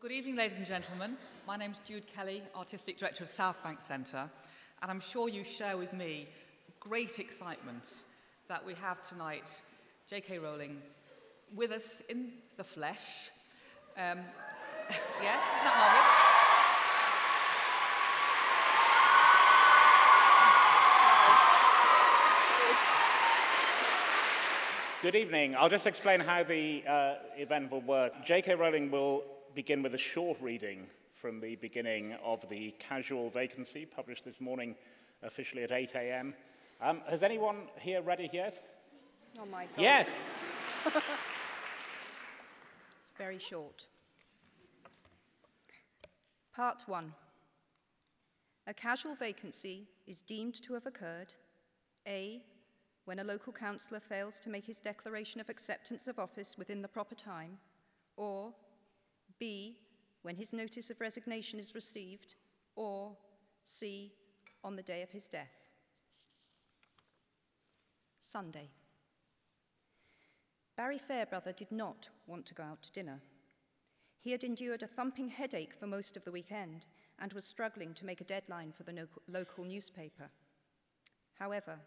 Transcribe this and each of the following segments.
good evening, ladies and gentlemen. My name is Jude Kelly, Artistic Director of Southbank Centre, and I'm sure you share with me great excitement that we have tonight J.K. Rowling with us in the flesh. Um, yes, is that marvellous? Good evening. I'll just explain how the uh, event will work. J.K. Rowling will begin with a short reading from the beginning of the casual vacancy, published this morning officially at 8 a.m. Um, has anyone here read it yet? Oh my God. Yes. it's very short. Part 1. A casual vacancy is deemed to have occurred A when a local councillor fails to make his declaration of acceptance of office within the proper time, or B, when his notice of resignation is received, or C, on the day of his death. Sunday. Barry Fairbrother did not want to go out to dinner. He had endured a thumping headache for most of the weekend and was struggling to make a deadline for the local newspaper. However,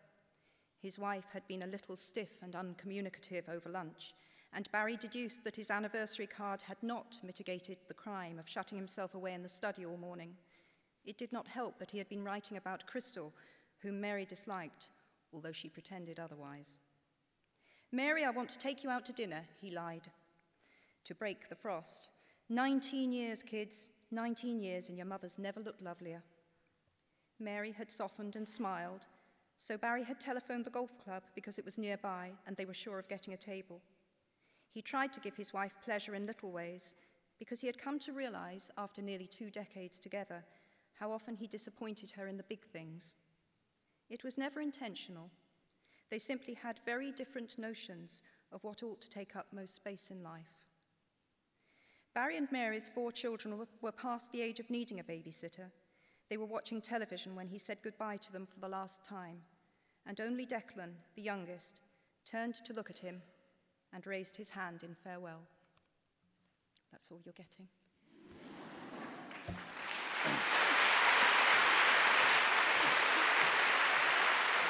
his wife had been a little stiff and uncommunicative over lunch, and Barry deduced that his anniversary card had not mitigated the crime of shutting himself away in the study all morning. It did not help that he had been writing about Crystal, whom Mary disliked, although she pretended otherwise. Mary, I want to take you out to dinner, he lied, to break the frost. Nineteen years, kids, nineteen years, and your mother's never looked lovelier. Mary had softened and smiled, so Barry had telephoned the golf club because it was nearby and they were sure of getting a table. He tried to give his wife pleasure in little ways because he had come to realize, after nearly two decades together, how often he disappointed her in the big things. It was never intentional. They simply had very different notions of what ought to take up most space in life. Barry and Mary's four children were past the age of needing a babysitter, they were watching television when he said goodbye to them for the last time, and only Declan, the youngest, turned to look at him and raised his hand in farewell. That's all you're getting.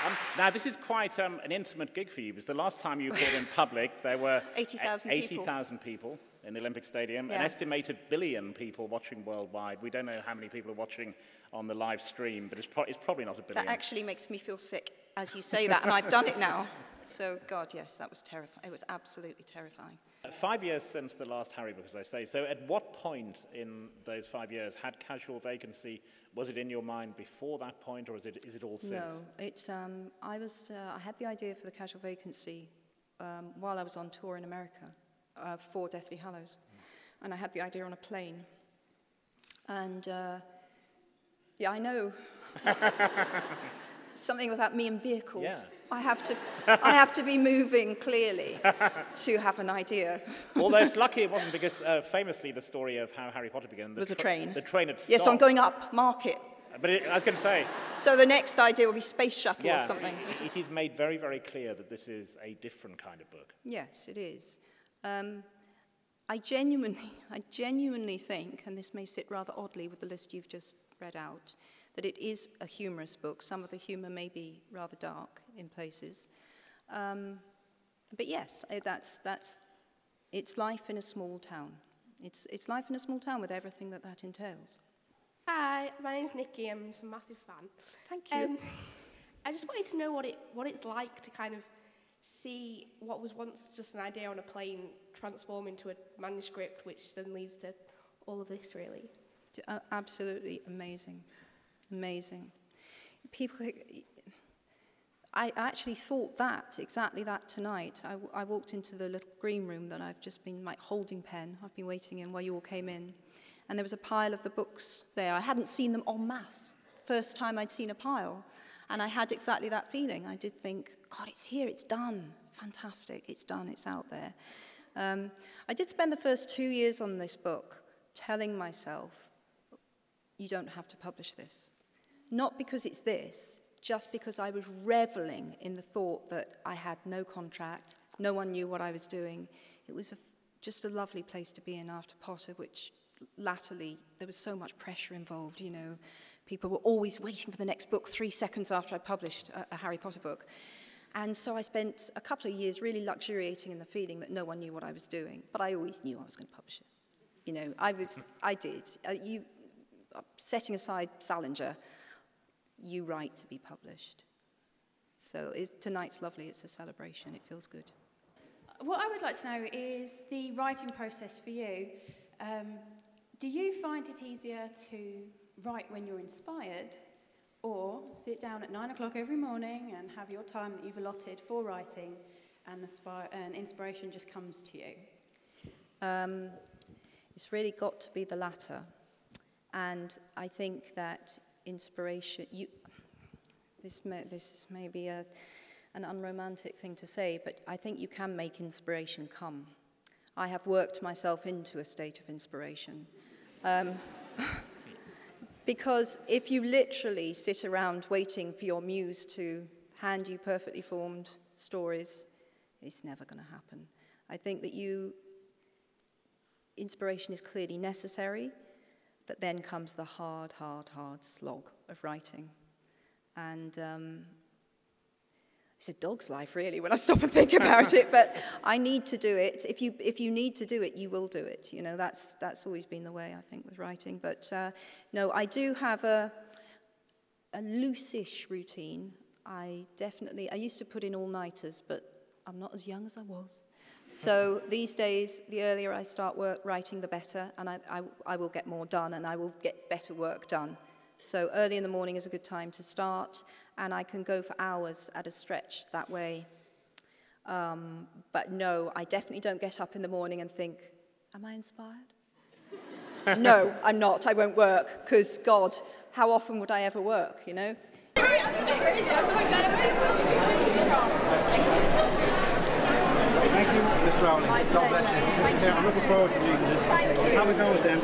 Um, now, this is quite um, an intimate gig for you because the last time you appeared in public, there were 80,000 80, people. people in the Olympic Stadium, yeah. an estimated billion people watching worldwide. We don't know how many people are watching on the live stream, but it's, pro it's probably not a billion. That actually makes me feel sick as you say that, and I've done it now. So, God, yes, that was terrifying. It was absolutely terrifying. Five years since the last Harry book, as I say. So, at what point in those five years had casual vacancy? Was it in your mind before that point, or is it, is it all since? No, it's. Um, I was. Uh, I had the idea for the casual vacancy um, while I was on tour in America uh, for Deathly Hallows. And I had the idea on a plane. And uh, yeah, I know something about me and vehicles. Yeah. I have to, I have to be moving clearly to have an idea. Although it's lucky it wasn't because uh, famously the story of how Harry Potter began. The was a train. The train had stopped. Yes, I'm going up market. But it, I was going to say. So the next idea will be space shuttle yeah, or something. It is made very, very clear that this is a different kind of book. Yes, it is. Um, I genuinely, I genuinely think, and this may sit rather oddly with the list you've just read out, that it is a humorous book. Some of the humour may be rather dark in places. Um, but yes, that's, that's, it's life in a small town. It's, it's life in a small town with everything that that entails. Hi, my name's Nikki. I'm a massive fan. Thank you. Um, I just wanted to know what, it, what it's like to kind of see what was once just an idea on a plane transform into a manuscript, which then leads to all of this, really. Uh, absolutely amazing. Amazing. People, I actually thought that, exactly that tonight. I, I walked into the little green room that I've just been like holding pen. I've been waiting in while you all came in. And there was a pile of the books there. I hadn't seen them en masse. First time I'd seen a pile. And I had exactly that feeling. I did think, God, it's here, it's done. Fantastic, it's done, it's out there. Um, I did spend the first two years on this book telling myself, you don't have to publish this. Not because it's this, just because I was reveling in the thought that I had no contract, no one knew what I was doing. It was a, just a lovely place to be in after Potter, which latterly, there was so much pressure involved, you know. People were always waiting for the next book three seconds after I published a, a Harry Potter book. And so I spent a couple of years really luxuriating in the feeling that no one knew what I was doing, but I always knew I was going to publish it. You know, I, was, I did. Uh, you, uh, setting aside Salinger, you write to be published. So tonight's lovely, it's a celebration, it feels good. What I would like to know is the writing process for you. Um, do you find it easier to write when you're inspired or sit down at nine o'clock every morning and have your time that you've allotted for writing and, and inspiration just comes to you? Um, it's really got to be the latter. And I think that inspiration, you, this may, this may be a, an unromantic thing to say, but I think you can make inspiration come. I have worked myself into a state of inspiration. Um, because if you literally sit around waiting for your muse to hand you perfectly formed stories, it's never going to happen. I think that you, inspiration is clearly necessary, but then comes the hard, hard, hard slog of writing. And um, it's a dog's life, really, when I stop and think about it. But I need to do it. If you, if you need to do it, you will do it. You know, that's, that's always been the way, I think, with writing. But uh, no, I do have a, a loose-ish routine. I definitely, I used to put in all-nighters, but I'm not as young as I was. So these days, the earlier I start work, writing, the better, and I, I, I will get more done, and I will get better work done. So early in the morning is a good time to start, and I can go for hours at a stretch that way. Um, but no, I definitely don't get up in the morning and think, am I inspired? no, I'm not. I won't work, because God, how often would I ever work, you know? Thank you, Rowling. God bless you. I'm looking forward to reading this. Thank you. Have a go, then.